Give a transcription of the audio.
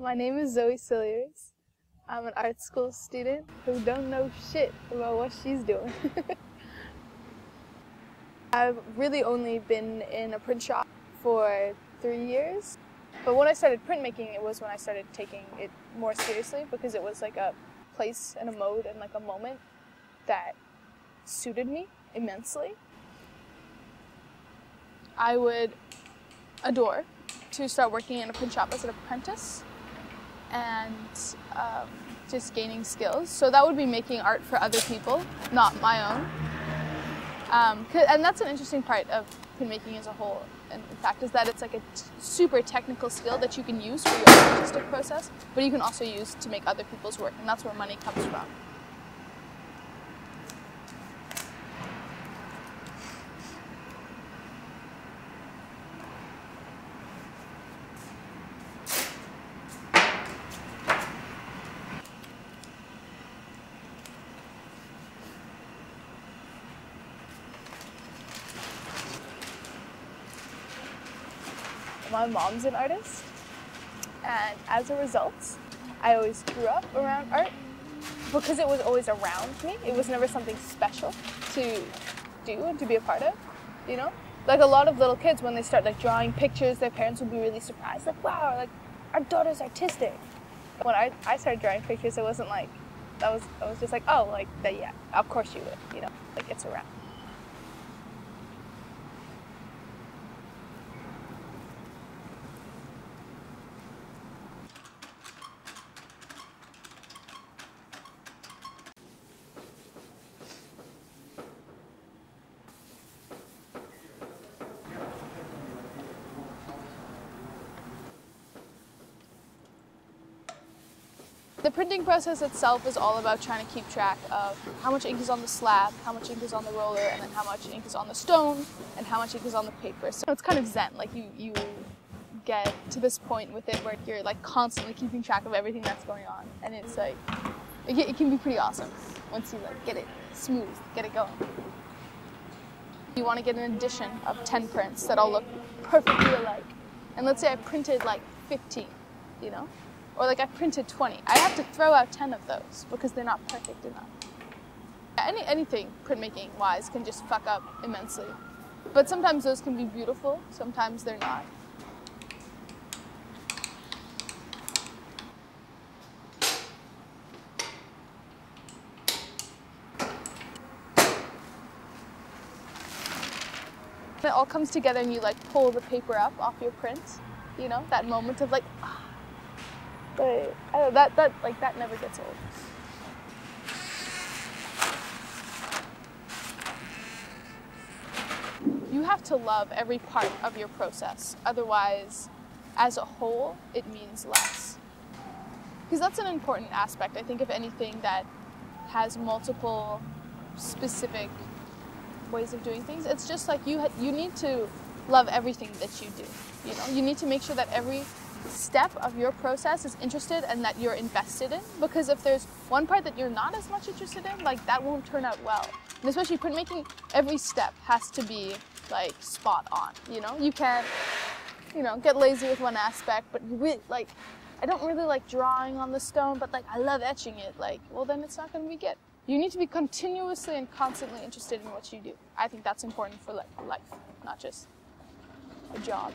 My name is Zoe Cilliers. I'm an art school student who don't know shit about what she's doing. I've really only been in a print shop for three years. But when I started printmaking, it was when I started taking it more seriously because it was like a place and a mode and like a moment that suited me immensely. I would adore to start working in a print shop as an apprentice and um, just gaining skills. So that would be making art for other people, not my own. Um, and that's an interesting part of printmaking as a whole. In fact, is that it's like a super technical skill that you can use for your artistic process, but you can also use to make other people's work, and that's where money comes from. My mom's an artist, and as a result, I always grew up around art because it was always around me. It was never something special to do and to be a part of, you know? Like a lot of little kids, when they start like drawing pictures, their parents will be really surprised, like, wow, like our daughter's artistic. When I, I started drawing pictures, it wasn't like, that was, I was just like, oh, like, that, yeah, of course you would, you know? Like, it's around. The printing process itself is all about trying to keep track of how much ink is on the slab, how much ink is on the roller, and then how much ink is on the stone, and how much ink is on the paper. So it's kind of zen, like you, you get to this point with it where you're like constantly keeping track of everything that's going on. And it's like, it, it can be pretty awesome once you like get it smooth, get it going. You want to get an edition of 10 prints that all look perfectly alike. And let's say I printed like 15, you know? Or like I printed 20. I have to throw out 10 of those because they're not perfect enough. Any, anything printmaking wise can just fuck up immensely. But sometimes those can be beautiful, sometimes they're not. It all comes together and you like pull the paper up off your print, you know, that moment of like, ah, but don't, that that like that never gets old. You have to love every part of your process. Otherwise, as a whole, it means less. Because that's an important aspect. I think of anything that has multiple specific ways of doing things. It's just like you you need to love everything that you do. You know, you need to make sure that every step of your process is interested and that you're invested in? Because if there's one part that you're not as much interested in like that won't turn out well. And especially printmaking every step has to be like spot on you know? You can't you know get lazy with one aspect but you really like i don't really like drawing on the stone but like i love etching it like well then it's not going to be good. You need to be continuously and constantly interested in what you do. I think that's important for like life not just a job